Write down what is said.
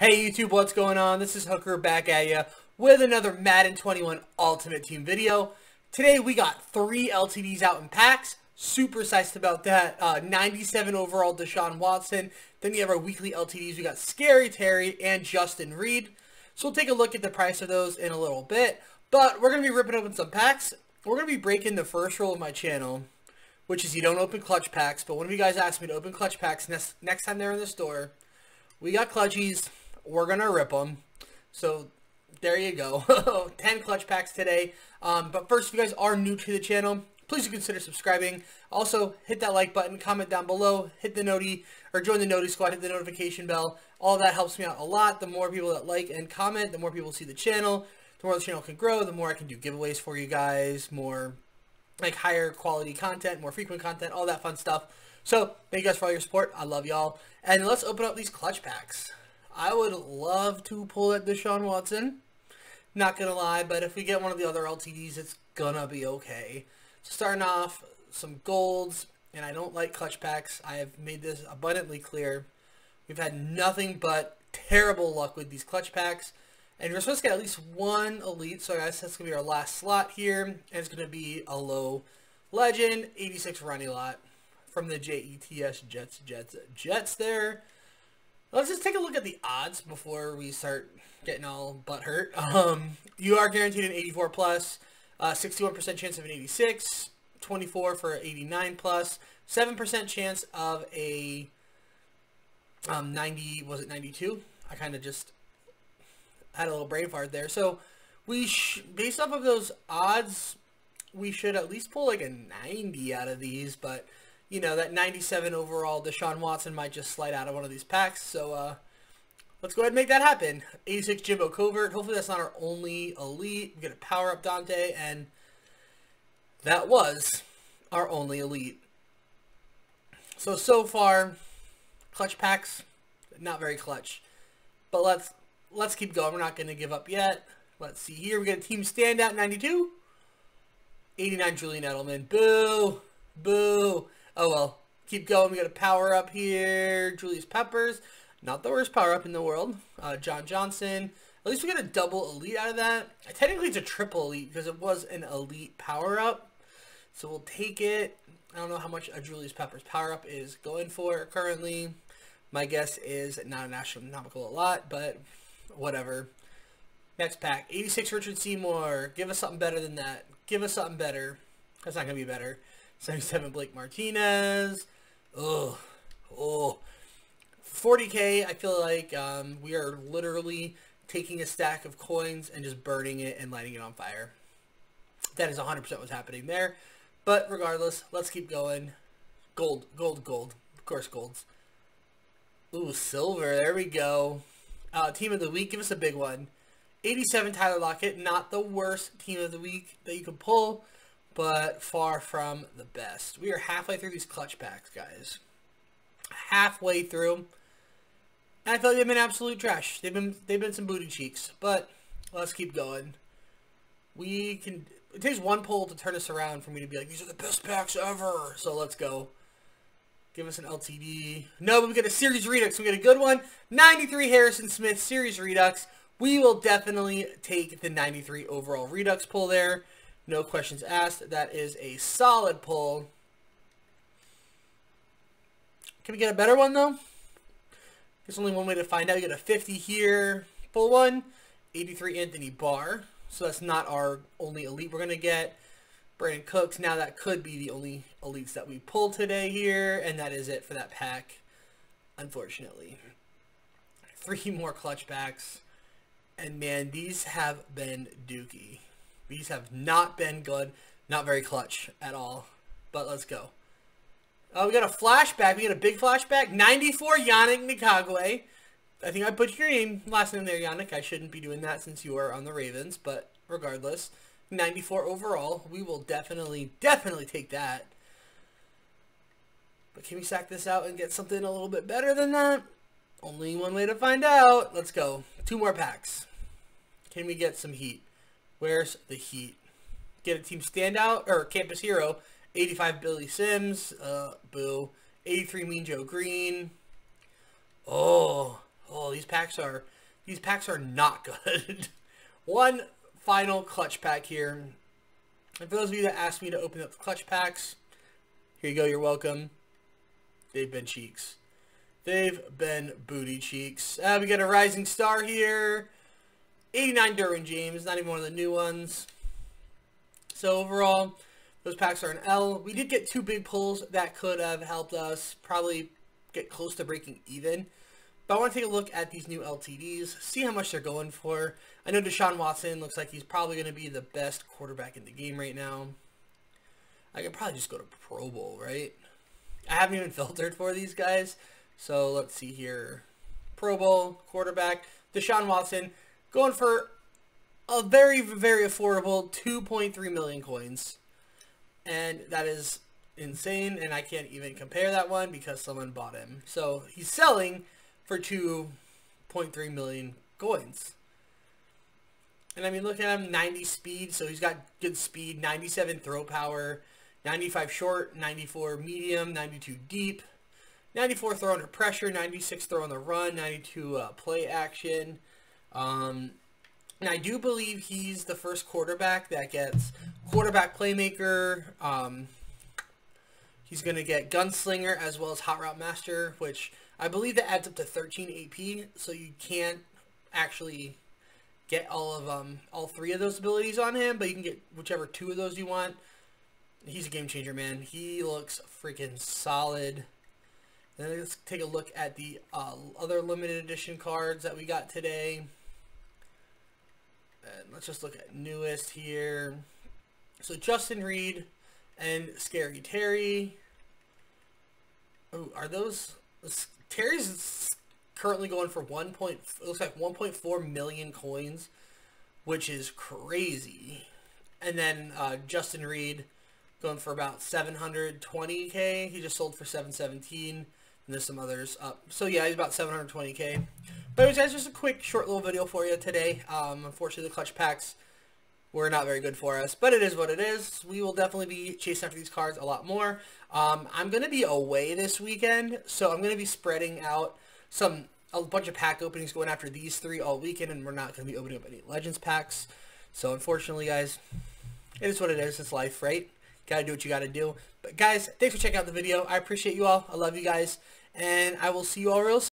Hey YouTube, what's going on? This is Hooker back at you with another Madden 21 Ultimate Team video. Today we got three LTDs out in packs. Super psyched about that. Uh, 97 overall Deshaun Watson. Then you have our weekly LTDs. We got Scary Terry and Justin Reid. So we'll take a look at the price of those in a little bit. But we're going to be ripping open some packs. We're going to be breaking the first rule of my channel, which is you don't open clutch packs. But one of you guys asked me to open clutch packs next, next time they're in the store. We got clutchies we're going to rip them. So there you go. 10 clutch packs today. Um, but first, if you guys are new to the channel, please consider subscribing. Also, hit that like button, comment down below, hit the noti, or join the noti squad, hit the notification bell. All that helps me out a lot. The more people that like and comment, the more people see the channel. The more the channel can grow, the more I can do giveaways for you guys, more like higher quality content, more frequent content, all that fun stuff. So, thank you guys for all your support. I love y'all. And let's open up these clutch packs. I would love to pull at Deshaun Watson. Not gonna lie, but if we get one of the other LTDs, it's gonna be okay. Starting off, some golds, and I don't like clutch packs. I have made this abundantly clear. We've had nothing but terrible luck with these clutch packs. And we're supposed to get at least one elite, so I guess that's going to be our last slot here. And it's going to be a low legend, 86 Ronnie Lott from the JETS Jets, Jets, Jets there. Let's just take a look at the odds before we start getting all butt hurt. Um, you are guaranteed an 84 plus, 61% uh, chance of an 86, 24 for 89 plus, 7% chance of a um, 90, was it 92? I kind of just had a little brain fart there. So we, based off of those odds, we should at least pull like a 90 out of these, but you know, that 97 overall Deshaun Watson might just slide out of one of these packs. So uh, let's go ahead and make that happen. 86 Jimbo Covert. Hopefully that's not our only elite. We get a power up Dante, and that was our only elite. So, so far, clutch packs, not very clutch. But let's let's keep going. We're not going to give up yet. Let's see here. We got a team standout 92. 89 Julian Edelman. Boo. Boo. Oh well. Keep going. We got a power up here. Julius Peppers. Not the worst power up in the world. Uh, John Johnson. At least we got a double elite out of that. Technically it's a triple elite because it was an elite power up. So we'll take it. I don't know how much a Julius Peppers power up is going for currently. My guess is not an astronomical a lot, but whatever. Next pack. 86 Richard Seymour. Give us something better than that. Give us something better. That's not going to be better. 77 Blake Martinez. Oh, oh. 40k, I feel like um, we are literally taking a stack of coins and just burning it and lighting it on fire. That is 100% what's happening there. But regardless, let's keep going. Gold, gold, gold. Of course, golds. Ooh, silver. There we go. Uh, team of the week. Give us a big one. 87 Tyler Lockett. Not the worst team of the week that you could pull but far from the best. We are halfway through these clutch packs, guys. Halfway through. I feel like they've been absolute trash. They've been they've been some booty cheeks. But let's keep going. We can it takes one pull to turn us around for me to be like, these are the best packs ever. So let's go. Give us an LTD. No, but we get a Series Redux. We get a good one. 93 Harrison Smith Series Redux. We will definitely take the 93 overall Redux pull there. No questions asked. That is a solid pull. Can we get a better one, though? There's only one way to find out. You get a 50 here. Pull one. 83 Anthony Barr. So that's not our only elite we're going to get. Brandin Cooks. Now that could be the only elites that we pull today here. And that is it for that pack, unfortunately. Three more clutch packs. And man, these have been dookie. These have not been good. Not very clutch at all. But let's go. Oh, we got a flashback. We got a big flashback. 94 Yannick Ngakoue. I think I put your name, last name there, Yannick. I shouldn't be doing that since you are on the Ravens. But regardless, 94 overall. We will definitely, definitely take that. But can we sack this out and get something a little bit better than that? Only one way to find out. Let's go. Two more packs. Can we get some heat? Where's the heat? Get a team standout or campus hero. 85 Billy Sims. Uh, boo. 83 Mean Joe Greene. Oh, Oh, these packs are these packs are not good. One final clutch pack here. And for those of you that asked me to open up the clutch packs, here you go, you're welcome. They've been cheeks. They've been booty cheeks. Uh, we got a Rising Star here. 89 Derwin James, not even one of the new ones. So overall, those packs are an L. We did get two big pulls that could have helped us probably get close to breaking even. But I want to take a look at these new LTDs, see how much they're going for. I know Deshaun Watson looks like he's probably going to be the best quarterback in the game right now. I could probably just go to Pro Bowl, right? I haven't even filtered for these guys. So let's see here. Pro Bowl quarterback, Deshaun Watson, going for a very, very affordable 2.3 million coins. And that is insane, and I can't even compare that one because someone bought him. So he's selling for 2.3 million coins. And I mean, look at him, 90 speed, so he's got good speed, 97 throw power, 95 short, 94 medium, 92 deep, 94 throw under pressure, 96 throw on the run, 92 uh, play action. Um, and I do believe he's the first quarterback that gets quarterback playmaker. Um, he's going to get gunslinger as well as hot route master, which I believe that adds up to 13 AP, so you can't actually get all of um all three of those abilities on him, but you can get whichever two of those you want. He's a game changer, man. He looks freaking solid. Then let's take a look at the uh, other limited edition cards that we got today. And let's just look at newest here. So Justin Reid and Scary Terry. Oh, are those Terry's currently going for one point. It looks like 1.4 million coins, which is crazy. And then uh, Justin Reid going for about 720k. He just sold for 717. And there's some others up. So yeah, he's about 720k. But anyways, guys, just a quick, short little video for you today. Um, unfortunately, the clutch packs were not very good for us, but it is what it is. We will definitely be chasing after these cards a lot more. Um, I'm going to be away this weekend, so I'm going to be spreading out some a bunch of pack openings going after these three all weekend, and we're not going to be opening up any Legends packs. So unfortunately, guys, it is what it is. It's life, right? Got to do what you got to do. But guys, thanks for checking out the video. I appreciate you all. I love you guys, and I will see you all real soon.